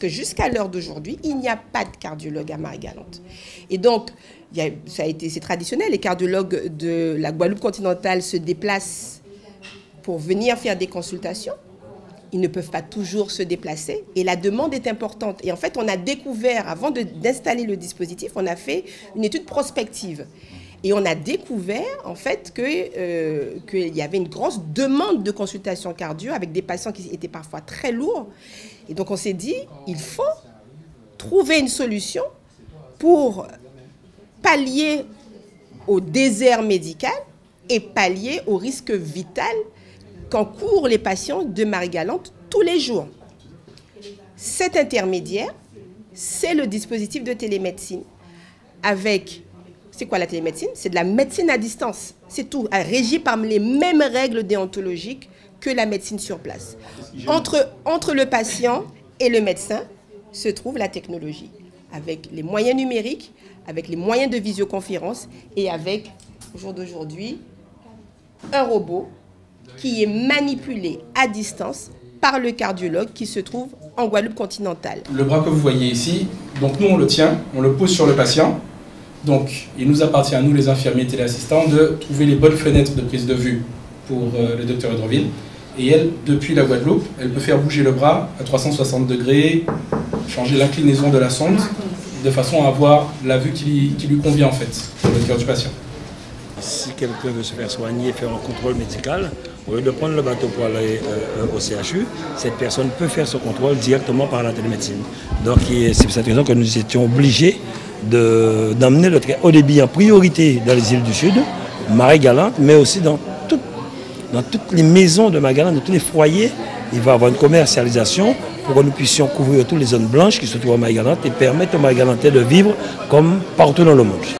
que jusqu'à l'heure d'aujourd'hui, il n'y a pas de cardiologue à Marie-Galante. Et donc, ça a été, c'est traditionnel, les cardiologues de la Guadeloupe continentale se déplacent pour venir faire des consultations. Ils ne peuvent pas toujours se déplacer et la demande est importante. Et en fait, on a découvert, avant d'installer le dispositif, on a fait une étude prospective. Et on a découvert en fait que, euh, qu'il y avait une grosse demande de consultation cardio avec des patients qui étaient parfois très lourds. Et donc on s'est dit, il faut trouver une solution pour pallier au désert médical et pallier au risque vital qu'encourent les patients de Marie-Galante tous les jours. Cet intermédiaire, c'est le dispositif de télémédecine avec c'est quoi la télémédecine? C'est de la médecine à distance. C'est tout, euh, régi par les mêmes règles déontologiques que la médecine sur place. Entre, entre le patient et le médecin se trouve la technologie, avec les moyens numériques, avec les moyens de visioconférence et avec, au jour d'aujourd'hui, un robot qui est manipulé à distance par le cardiologue qui se trouve en Guadeloupe continentale. Le bras que vous voyez ici, donc nous on le tient, on le pose sur le patient. Donc il nous appartient à nous les infirmiers téléassistants de trouver les bonnes fenêtres de prise de vue pour euh, le docteur Hydroville. Et elle, depuis la Guadeloupe, elle peut faire bouger le bras à 360 degrés, changer l'inclinaison de la sonde, de façon à avoir la vue qui lui, convient en fait, pour le cœur du patient. Si quelqu'un veut se faire soigner, faire un contrôle médical, au lieu de prendre le bateau pour aller euh, au CHU, cette personne peut faire ce contrôle directement par la télémédecine. Donc c'est pour cette raison que nous étions obligés de- d'emmener le très haut débit en priorité dans les îles du Sud, Marie-Galante, mais aussi dans, toutes- dans toutes les maisons de Marie-Galante, dans tous les foyers. Il va y avoir une commercialisation pour que nous puissions couvrir toutes les zones blanches qui se trouvent à Marie-Galante et permettre aux Marie-Galantais de vivre comme partout dans le monde.